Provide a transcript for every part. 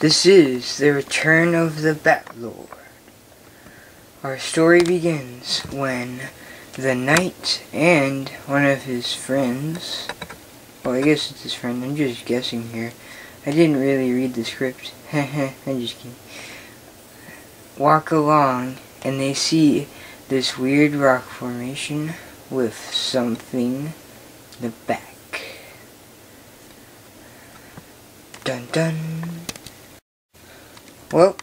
This is the return of the Bat Lord. Our story begins when the knight and one of his friends, well I guess it's his friend, I'm just guessing here. I didn't really read the script. I'm just kidding. Walk along and they see this weird rock formation with something in the back. Dun dun. Well,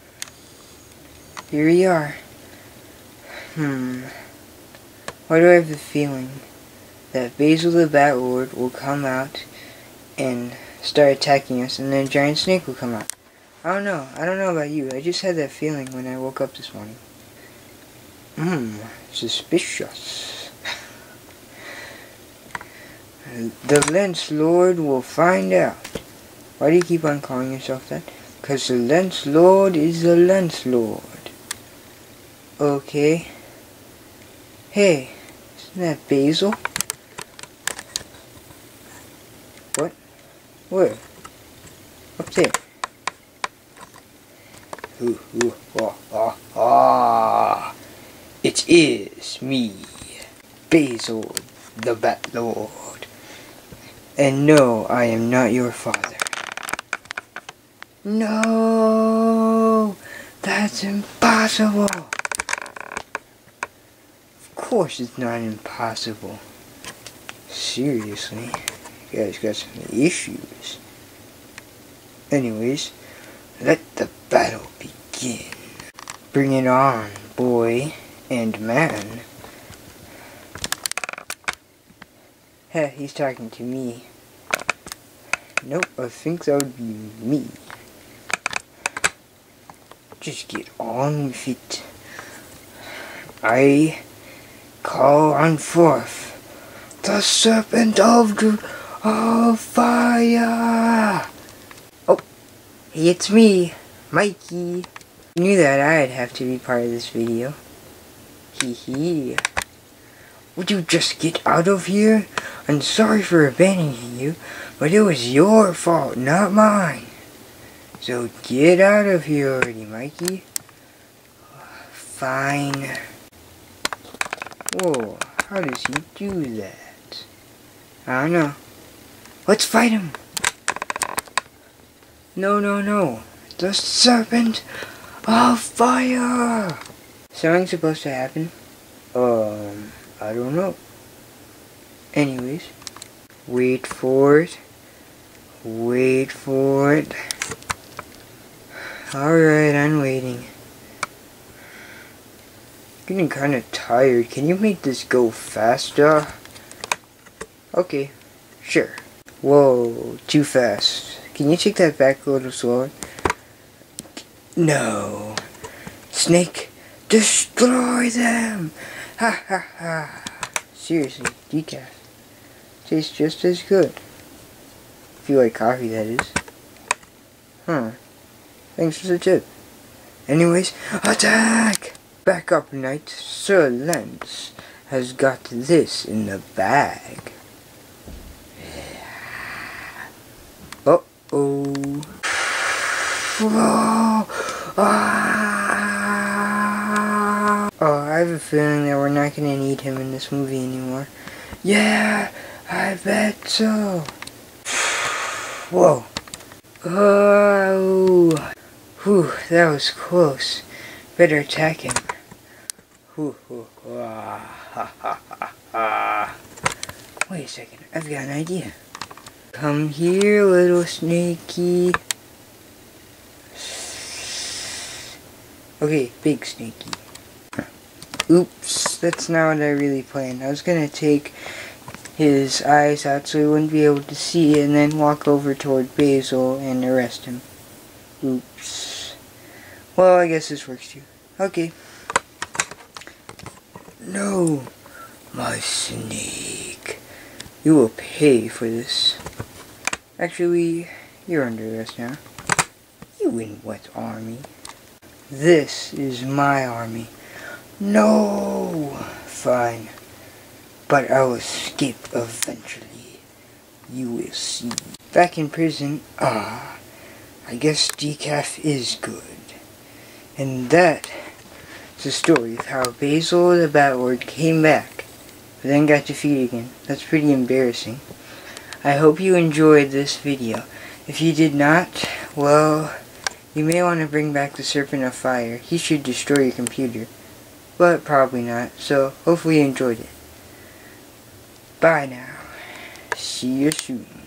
here we are. Hmm. Why do I have the feeling that Basil the Bat Lord will come out and start attacking us and then a giant snake will come out? I don't know. I don't know about you. I just had that feeling when I woke up this morning. Hmm. Suspicious. the Lance Lord will find out. Why do you keep on calling yourself that? Because the Lance Lord is the Lance Lord. Okay. Hey, isn't that Basil? What? Where? Up there. Ooh, ooh, ah, ah, ah. It is me, Basil the Bat Lord. And no, I am not your father. No! That's impossible! Of course it's not impossible. Seriously. You guys got some issues. Anyways, let the battle begin. Bring it on, boy and man. Heh, he's talking to me. Nope, I think that would be me. Just get on with it. I call on forth the serpent of, of fire. Oh, it's me, Mikey. Knew that I'd have to be part of this video. Hee hee. Would you just get out of here? I'm sorry for abandoning you, but it was your fault, not mine. So get out of here already, Mikey. Fine. Whoa, how does he do that? I don't know. Let's fight him! No, no, no. The serpent of fire! Something's supposed to happen? Um, I don't know. Anyways, wait for it. Wait for it. Alright, I'm waiting. Getting kinda tired. Can you make this go faster? Okay, sure. Whoa, too fast. Can you take that back a little slower? No. Snake, destroy them! Ha ha ha. Seriously, decaf. Tastes just as good. If you like coffee, that is. Huh. Thanks for the tip. Anyways, attack! Backup Knight. Sir Lance has got this in the bag. Uh-oh. Ah! Oh, I have a feeling that we're not going to need him in this movie anymore. Yeah, I bet so. Whoa. Oh. Whew, that was close. Better attack him. Wait a second, I've got an idea. Come here, little snaky. Okay, big snaky. Oops, that's not what I really planned. I was gonna take his eyes out so he wouldn't be able to see and then walk over toward Basil and arrest him. Oops. Well, I guess this works too. Okay. No, my snake. You will pay for this. Actually, you're under arrest now. You in what army? This is my army. No! Fine. But I will escape eventually. You will see. Back in prison, ah, I guess decaf is good. And that is the story of how Basil the Bat came back, but then got defeated again. That's pretty embarrassing. I hope you enjoyed this video. If you did not, well, you may want to bring back the Serpent of Fire. He should destroy your computer. But probably not, so hopefully you enjoyed it. Bye now. See you soon.